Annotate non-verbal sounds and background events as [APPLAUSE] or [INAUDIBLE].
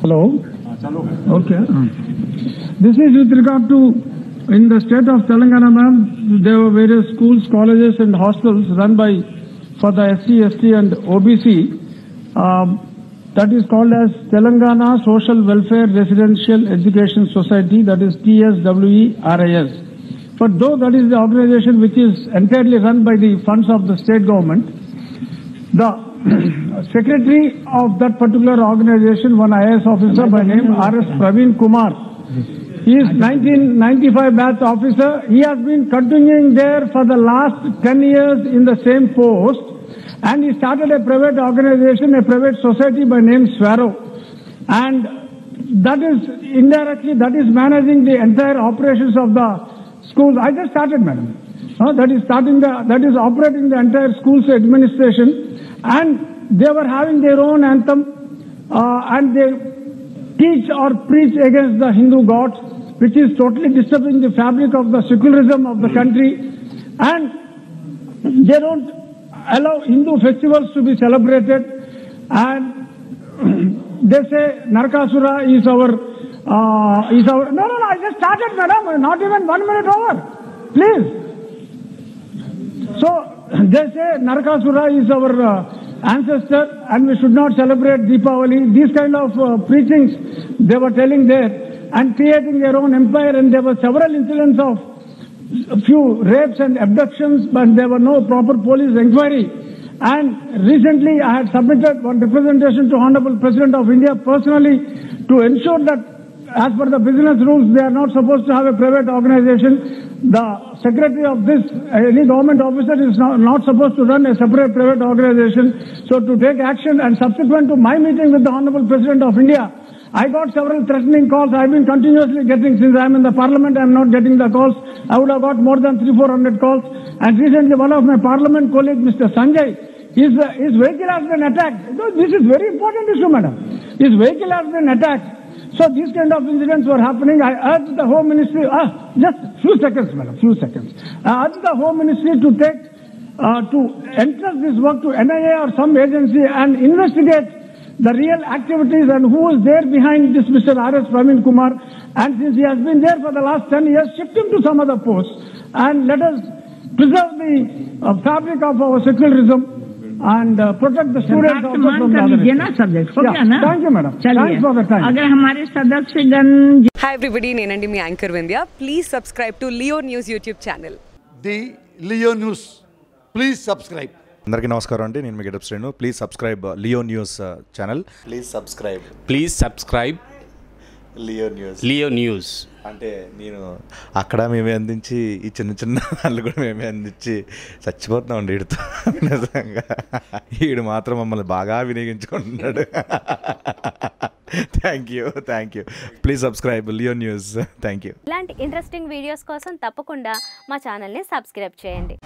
Hello? Okay. This is with regard to, in the state of Telangana, ma'am, there were various schools, colleges and hostels run by, for the SC, ST and OBC. Um, that is called as Telangana Social Welfare Residential Education Society, that is TSWE-RIS. But though that is the organization which is entirely run by the funds of the state government, the [CLEARS THROAT] secretary of that particular organization, one IAS officer by name R.S. Praveen Kumar, he is 1995 batch officer. He has been continuing there for the last 10 years in the same post and he started a private organization, a private society by name SWAERO. And that is indirectly, that is managing the entire operations of the schools. I just started, madam. Uh, that is starting the, that is operating the entire schools administration and they were having their own anthem uh, and they teach or preach against the Hindu gods, which is totally disturbing the fabric of the secularism of the country. And they don't allow Hindu festivals to be celebrated. And [CLEARS THROAT] they say Narakasura is our, uh, is our, no, no, no, I just started, madam, not even one minute over. Please. So they say Narakasura is our uh, ancestor and we should not celebrate Deepavali. These kind of uh, preachings they were telling there and creating their own empire and there were several incidents of a few rapes and abductions but there were no proper police inquiry. And recently I had submitted one representation to Honorable President of India personally to ensure that as per the business rules, they are not supposed to have a private organization. The secretary of this, any government officer is not, not supposed to run a separate private organization. So to take action and subsequent to my meeting with the Honorable President of India, I got several threatening calls. I've been continuously getting, since I'm in the parliament, I'm not getting the calls. I would have got more than three, four hundred calls. And recently one of my parliament colleagues, Mr. Sanjay, his, uh, his vehicle has been attacked. This is very important issue, madam. His vehicle has been attacked. So these kind of incidents were happening. I urged the Home Ministry, ah, just few seconds, madam, few seconds. I urged the Home Ministry to take, uh, to entrust this work to NIA or some agency and investigate the real activities and who is there behind this Mr. R.S. Praveen Kumar. And since he has been there for the last 10 years, shift him to some other post and let us preserve the uh, fabric of our secularism and uh, protect the students बात also मान from the कर other लीजिए ना issues. Subject हो Yeah, गया ना thank you, madam. चलिए Thanks for the time. अगर हमारे सदस्यगण హాయ్ ఎవ్రీబడి నేనండి మీ anchor Vindhya please subscribe to Leo news YouTube channel the Leo news please subscribe అందరికీ నమస్కారం అండి నేను మీ getup Srinu please subscribe Leo news channel please subscribe please subscribe Leo News Leo News అంటే నేను అక్కడ మేమే అందించి ఈ చిన్న చిన్న దాంట్లో కూడా మేమే అందించి చచ్చిపోతున్నాం అండి వీడితో నిజంగా. వీడు మాత్రం మమ్మల్ని బాగా వినియోగించుకుంటున్నాడు. Thank you thank you please subscribe Leo News thank you ఇలాంటి ఇంట్రెస్టింగ్ వీడియోస్ కోసం తప్పకుండా మా ఛానల్ని సబ్స్క్రైబ్ చేయండి.